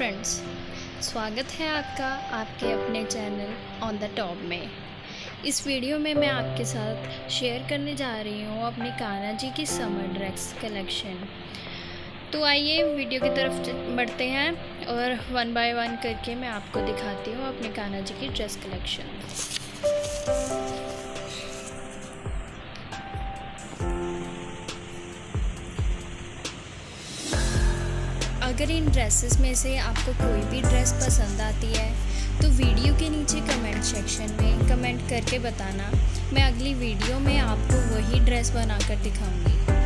Friends स्वागत है आपका आपके अपने चैनल ऑन द टॉप में। इस वीडियो में मैं आपके साथ शेयर करने जा रही हूँ अपनी कान्हा जी की समर ड्रेस कलेक्शन तो आइए वीडियो की तरफ़ बढ़ते हैं और वन बाय वन करके मैं आपको दिखाती हूँ अपने कान्हा जी की ड्रेस कलेक्शन अगर इन ड्रेसेस में से आपको कोई भी ड्रेस पसंद आती है तो वीडियो के नीचे कमेंट सेक्शन में कमेंट करके बताना। मैं अगली वीडियो में आपको वही ड्रेस बनाकर दिखाऊँगी।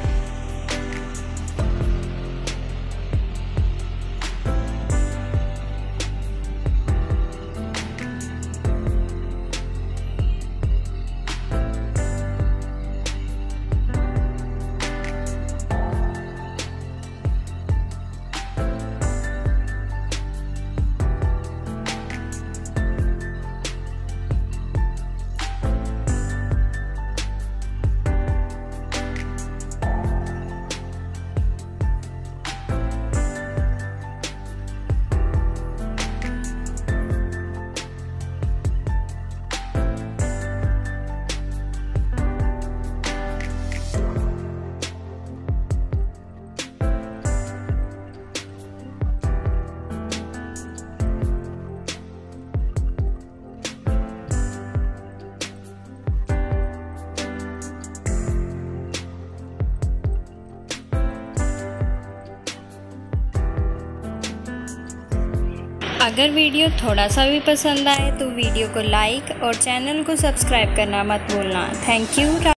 अगर वीडियो थोड़ा सा भी पसंद आए तो वीडियो को लाइक और चैनल को सब्सक्राइब करना मत भूलना। Thank you.